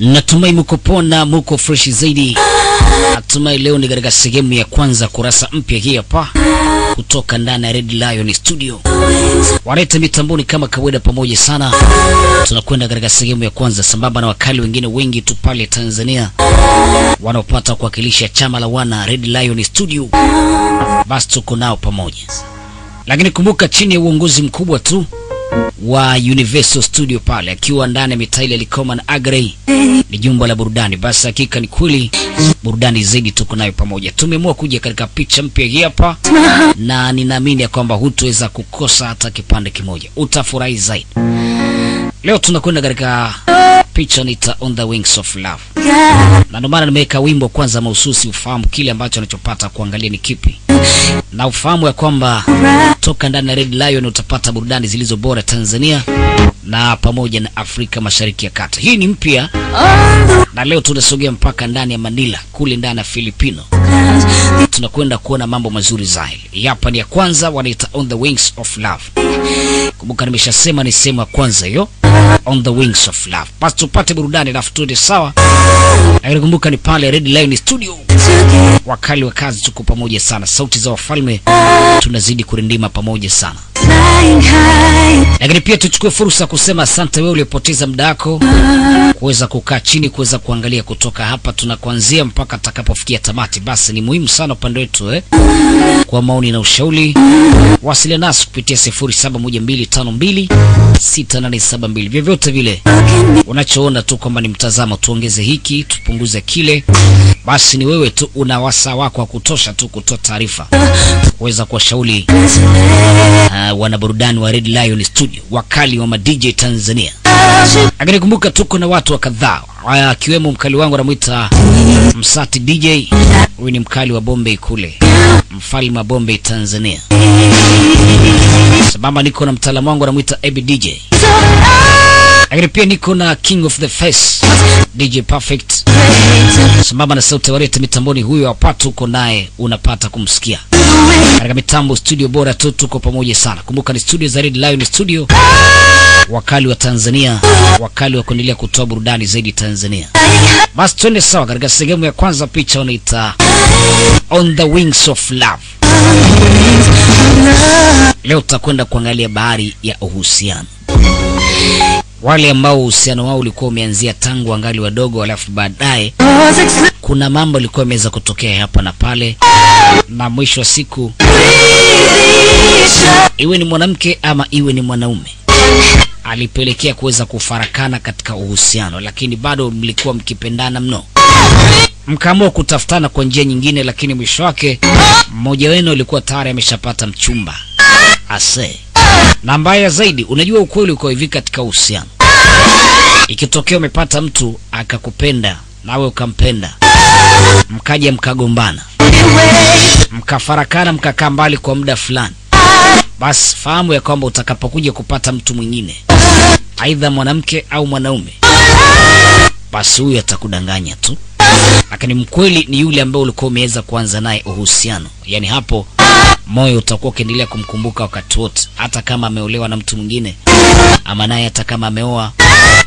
Natumai muko pona, muko fresh zaidi. Natumai leo ni katika sehemu ya kwanza kurasa mpya hii hapa kutoka ndani ya Red Lion Studio. Walete mitamboni kama kawaida, pamoja sana. Tunakwenda katika sehemu ya kwanza sambamba na wakali wengine wengi tu pale Tanzania wanaopata kuwakilisha chama la wana Red Lion Studio, basi tuko nao pamoja, lakini kumbuka, chini ya uongozi mkubwa tu wa Universal Studio pale akiwa ndani ya mitaili Likoma na Agrey ni jumba la burudani. Basi hakika ni kweli burudani zaidi tuko nayo pamoja. Tumeamua kuja katika picha mpya hii hapa, na ninaamini ya kwamba hutaweza kukosa hata kipande kimoja, utafurahi zaidi. Leo tunakwenda katika picha nita on the wings of love, na ndio maana nimeweka wimbo kwanza mahususi ufahamu kile ambacho anachopata kuangalia ni kipi, na ufahamu ya kwamba toka ndani ya Red Lion utapata burudani zilizo bora Tanzania na pamoja na Afrika Mashariki ya Kati. Hii ni mpya, na leo tunasogea mpaka ndani ya Manila kule ndani ya Filipino. Tunakwenda kuona mambo mazuri zaidi. Hapa ni ya kwanza, wanaita on the wings of love. Kumbuka nimeshasema ni sehemu ya kwanza hiyo, on the wings of love. Basi tupate burudani alafu tuende sawa. Lakini kumbuka ni pale Red Line Studio, wakali wa kazi, tuko pamoja sana. Sauti za wafalme tunazidi kurindima pamoja sana lakini pia tuchukue fursa kusema asante wewe uliopoteza muda wako kuweza kukaa chini kuweza kuangalia kutoka hapa. Tunakuanzia mpaka atakapofikia tamati. Basi ni muhimu sana upande wetu eh, kwa maoni na ushauri. Wasiliana nasi kupitia 0712526872 vyovyote vile unachoona tu kwamba ni mtazamo, tuongeze hiki tupunguze kile, basi ni wewe tu una wasaa wako wa kutosha tu kutoa taarifa kuweza kuwashauri uh, wanaburudani wa Red Lion Studio, wakali wa madj Tanzania. Lakini kumbuka tuko na watu wa kadhaa akiwemo mkali wangu anamwita Msati DJ. Huyu ni mkali wa Bombay kule, mfalme wa Bombay Tanzania. Sambamba niko na mtaalamu wangu anamwita Ebi DJ. Lakini pia niko na King of the Face DJ Perfect, sambamba na sauti warete mitamboni. Huyo hapa tuko naye, unapata kumsikia katika mitambo studio bora tu, tuko pamoja sana. Kumbuka ni studio za Red Lion Studio, wakali wa Tanzania, wakali wa kuendelea kutoa burudani zaidi Tanzania. Basi twende sawa katika sehemu ya kwanza, picha unaita on the wings of love. Leo tutakwenda kuangalia bahari ya uhusiano, wale ambao uhusiano wao ulikuwa umeanzia tangu angali wadogo, alafu baadaye kuna mambo yalikuwa yameweza kutokea hapa na pale, na mwisho wa siku iwe ni mwanamke ama iwe ni mwanaume alipelekea kuweza kufarakana katika uhusiano, lakini bado mlikuwa mkipendana mno, mkaamua kutafutana kwa njia nyingine, lakini mwisho wake mmoja wenu alikuwa tayari ameshapata mchumba. Ase. Na mbaya zaidi, unajua ukweli uko hivi katika uhusiano, ikitokea umepata mtu akakupenda nawe ukampenda, mkaja mkagombana, mkafarakana, mkakaa mbali kwa muda fulani, basi fahamu ya kwamba utakapokuja kupata mtu mwingine, aidha mwanamke au mwanaume, basi huyu atakudanganya tu, lakini mkweli ni yule ambaye ulikuwa umeweza kuanza naye uhusiano. Yaani hapo moyo utakuwa ukiendelea kumkumbuka wakati wote, hata kama ameolewa na mtu mwingine, ama naye hata kama ameoa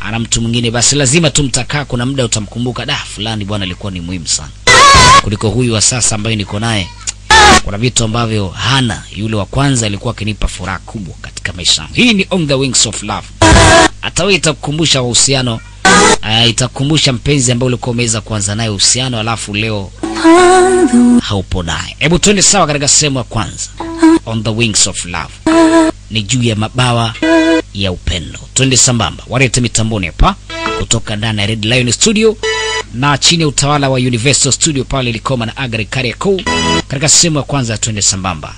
ana mtu mwingine, basi lazima tu mtakaa, kuna muda utamkumbuka, da, fulani bwana alikuwa ni muhimu sana kuliko huyu wa sasa ambaye niko naye. Kuna vitu ambavyo hana yule wa kwanza, alikuwa akinipa furaha kubwa katika maisha. Hii ni on the wings of love. Hata wewe itakukumbusha uhusiano, uh, itakukumbusha mpenzi ambaye ulikuwa umeweza kuanza naye uhusiano, alafu leo haupo naye. Hebu twende sawa katika sehemu ya kwanza, on the wings of love, ni juu ya mabawa ya upendo. Twende sambamba, walete mitamboni hapa kutoka ndani ya Red Lion Studio na chini ya utawala wa Universal Studio pale Likoma na Agri Kariakoo, katika sehemu ya kwanza. Twende sambamba.